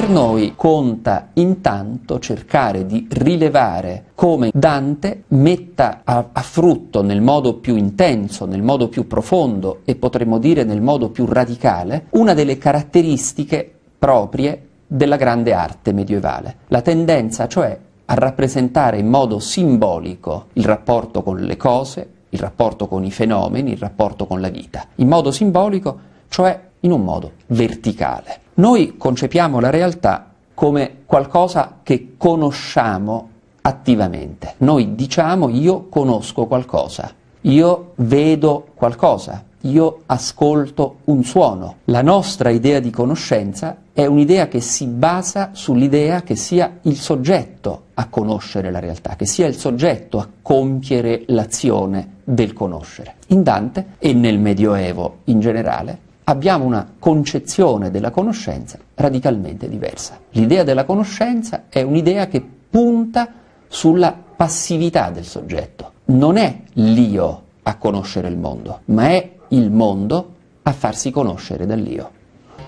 Per noi conta intanto cercare di rilevare come Dante metta a, a, frutto nel modo più intenso, nel modo più profondo e potremmo dire nel modo più radicale una delle caratteristiche proprie della grande arte medievale, la tendenza cioè a rappresentare in modo simbolico il rapporto con le cose, il rapporto con i fenomeni, il rapporto con la vita, in modo simbolico, cioè in un modo verticale. Noi concepiamo la realtà come qualcosa che conosciamo attivamente. Noi diciamo io conosco qualcosa, io vedo qualcosa, io ascolto un suono. La nostra idea di conoscenza è un'idea che si basa sull'idea che sia il soggetto a conoscere la realtà, che sia il soggetto a compiere l'azione del conoscere. In Dante e nel Medioevo in generale abbiamo una concezione della conoscenza radicalmente diversa. L'idea della conoscenza è un'idea che punta sulla passività del soggetto. Non è l'io a conoscere il mondo, ma è il mondo a farsi conoscere dall'io.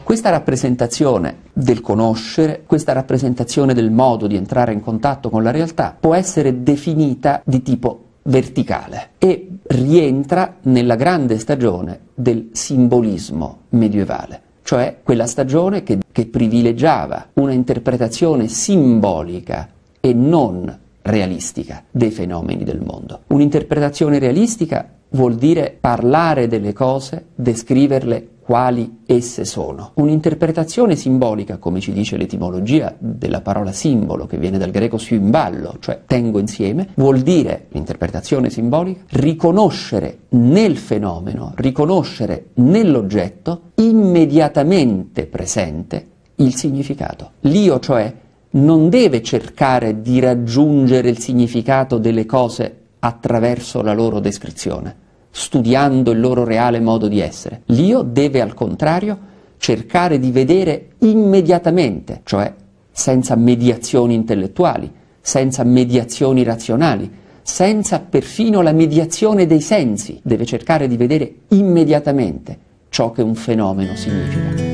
Questa rappresentazione del conoscere, questa rappresentazione del modo di entrare in contatto con la realtà può essere definita di tipo verticale e rientra nella grande stagione del simbolismo medievale, cioè quella stagione che, che privilegiava una interpretazione simbolica e non realistica dei fenomeni del mondo. Un'interpretazione realistica vuol dire parlare delle cose, descriverle quali esse sono. Un'interpretazione simbolica, come ci dice l'etimologia della parola simbolo, che viene dal greco simbalo, cioè tengo insieme, vuol dire, l'interpretazione simbolica, riconoscere nel fenomeno, riconoscere nell'oggetto immediatamente presente il significato. L'io, cioè, non deve cercare di raggiungere il significato delle cose attraverso la loro descrizione, studiando il loro reale modo di essere. L'io deve al contrario cercare di vedere immediatamente, cioè senza mediazioni intellettuali, senza mediazioni razionali, senza perfino la mediazione dei sensi, deve cercare di vedere immediatamente ciò che un fenomeno significa.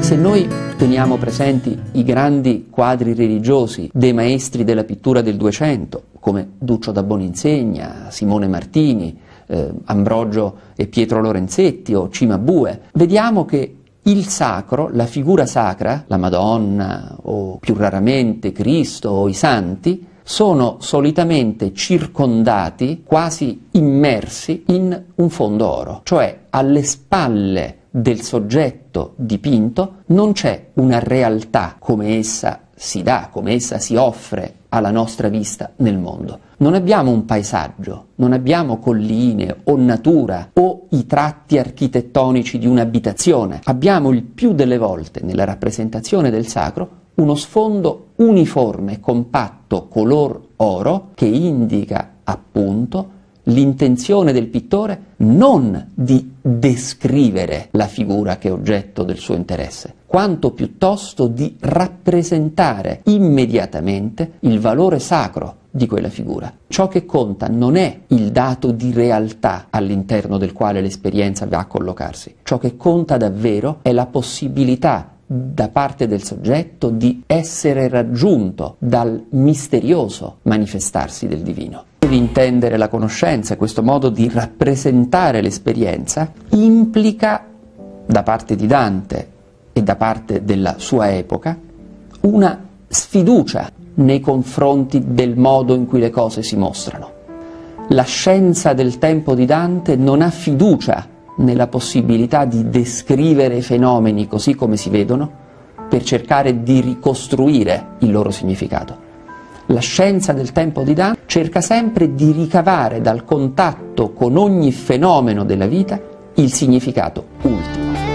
Se noi teniamo presenti i grandi quadri religiosi dei maestri della pittura del Duecento, come Duccio da Boninsegna, Simone Martini, eh, Ambrogio e Pietro Lorenzetti o Cimabue, vediamo che il sacro, la figura sacra, la Madonna o più raramente Cristo o i santi, sono solitamente circondati, quasi immersi in un fondo oro, cioè alle spalle del soggetto dipinto non c'è una realtà come essa si dà, come essa si offre alla nostra vista nel mondo. Non abbiamo un paesaggio, non abbiamo colline o natura o i tratti architettonici di un'abitazione. Abbiamo il più delle volte nella rappresentazione del sacro uno sfondo uniforme, compatto, color oro, che indica appunto l'intenzione del pittore non di descrivere la figura che è oggetto del suo interesse, quanto piuttosto di rappresentare immediatamente il valore sacro di quella figura. Ciò che conta non è il dato di realtà all'interno del quale l'esperienza va a collocarsi, ciò che conta davvero è la possibilità da parte del soggetto di essere raggiunto dal misterioso manifestarsi del divino di intendere la conoscenza, questo modo di rappresentare l'esperienza, implica da parte di Dante e da parte della sua epoca una sfiducia nei confronti del modo in cui le cose si mostrano. La scienza del tempo di Dante non ha fiducia nella possibilità di descrivere i fenomeni così come si vedono per cercare di ricostruire il loro significato la scienza del tempo di Dante cerca sempre di ricavare dal contatto con ogni fenomeno della vita il significato ultimo.